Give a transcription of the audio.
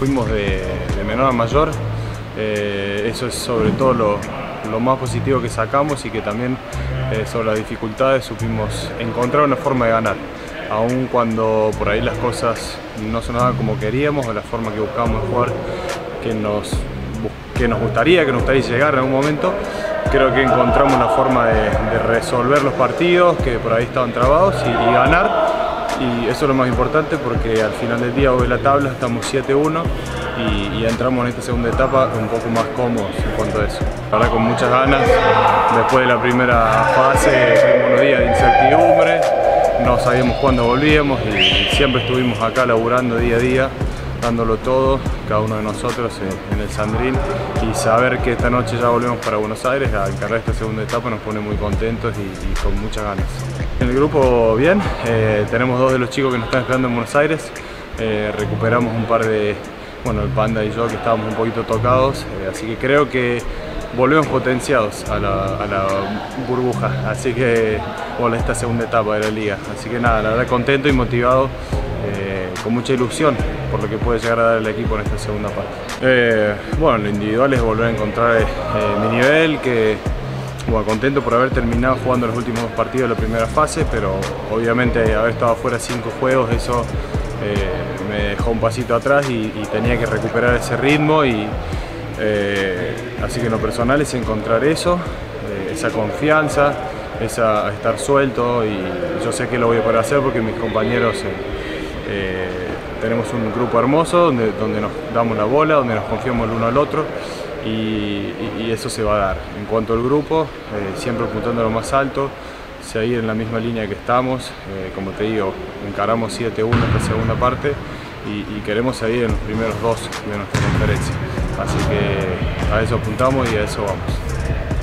fuimos de, menor a mayor, eh, eso es sobre todo lo, más positivo que sacamos y que también eh, sobre las dificultades supimos encontrar una forma de ganar, aun cuando por ahí las cosas no sonaban como queríamos o la forma que buscábamos jugar que nos, que nos gustaría, que nos gustaría llegar en algún momento, creo que encontramos una forma de, resolver los partidos que por ahí estaban trabados y ganar y eso es lo más importante porque al final del día hoy la tabla estamos 7-1 y, entramos en esta segunda etapa un poco más cómodos en cuanto a eso. Ahora con muchas ganas, después de la primera fase, unos días de incertidumbre, no sabíamos cuándo volvíamos y siempre estuvimos acá laburando día a día dándolo todo, cada uno de nosotros en, el Sandrín. Y saber que esta noche ya volvemos para Buenos Aires a encargar esta segunda etapa nos pone muy contentos y, con muchas ganas. En el grupo bien, eh, tenemos dos de los chicos que nos están esperando en Buenos Aires, eh, recuperamos un par de, bueno el Panda y yo que estábamos un poquito tocados, eh, así que creo que volvemos potenciados a la, burbuja, así que, o a esta segunda etapa de la liga, así que nada, la verdad contento y motivado con mucha ilusión por lo que puede llegar a dar el equipo en esta segunda parte. Eh, bueno, lo individual es volver a encontrar eh, mi nivel, que bueno, contento por haber terminado jugando los últimos dos partidos de la primera fase, pero obviamente haber estado fuera cinco juegos, eso eh, me dejó un pasito atrás y, tenía que recuperar ese ritmo y así que lo personal es encontrar eso, esa confianza, esa, estar suelto y yo sé que lo voy a poder hacer porque mis compañeros tenemos un grupo hermoso donde, donde nos damos la bola, donde nos confiamos el uno al otro y, eso se va a dar. En cuanto al grupo, eh, siempre apuntando a lo más alto, seguir en la misma línea que estamos, eh, como te digo, encaramos 7-1 esta segunda parte y, queremos seguir en los primeros dos de nuestra conferencia. Así que a eso apuntamos y a eso vamos.